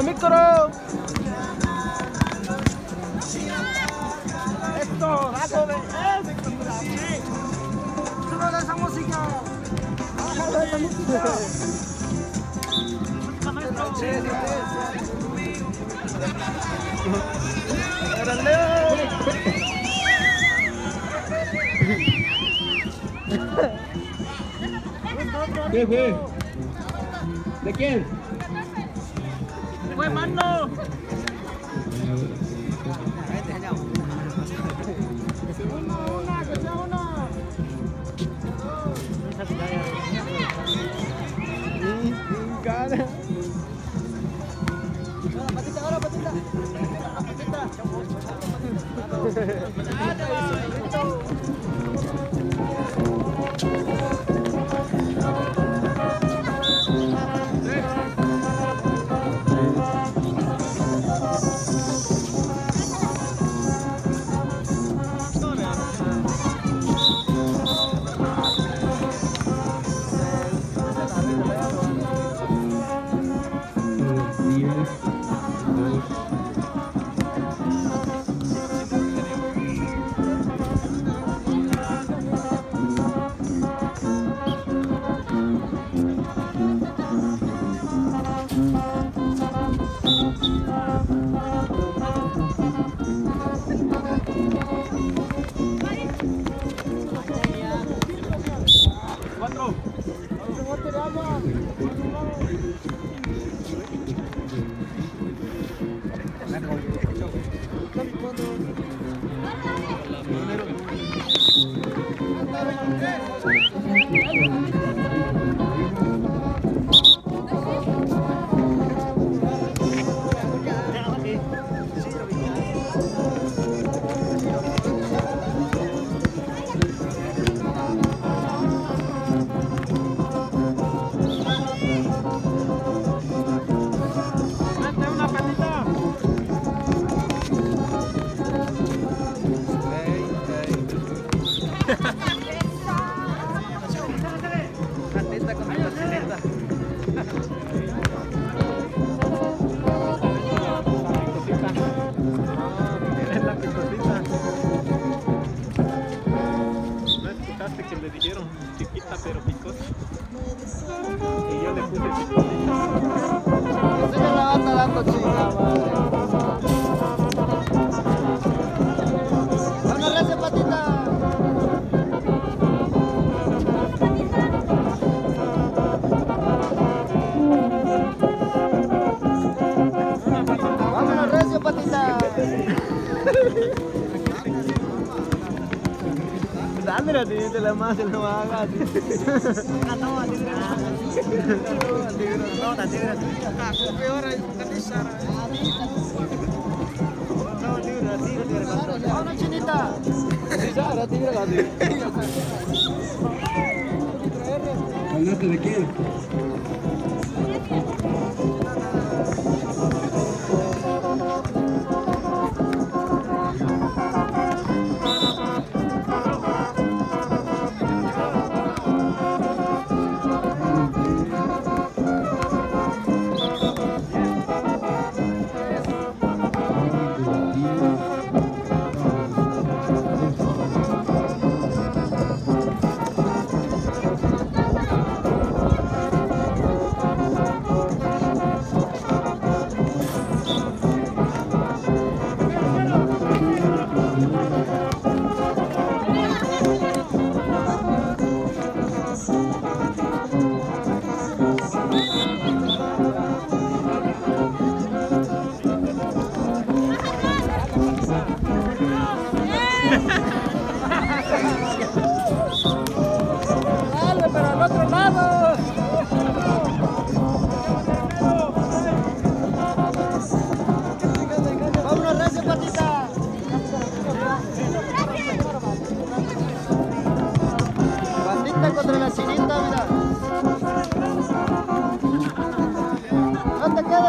¡Eso, micro! ¡Esto! ¡Dato de ¡Solo de esa música! ¡Bájalo de esa música! ¿Qué fue? ¿De quién? ¡Fue mano! Cara. Patita, ahora patita. Chiquita pero picosa? Y yo le puse la dando madre. Patita. Vámonos, recio, patita. La siguiente la más se la va a hacer. Vámonos, chinita. ¿Hablaste de quién?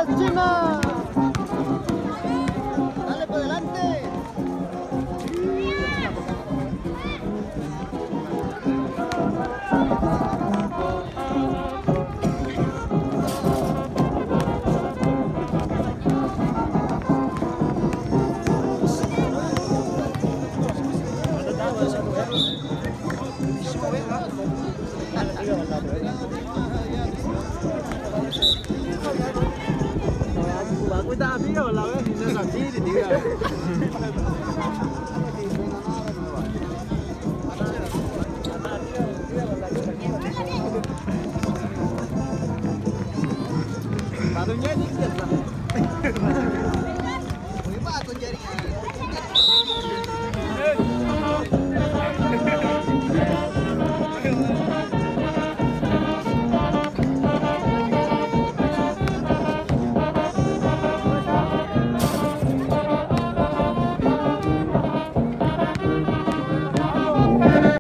las chinas! ¡Dale para adelante! 打逼哦老个你的手机你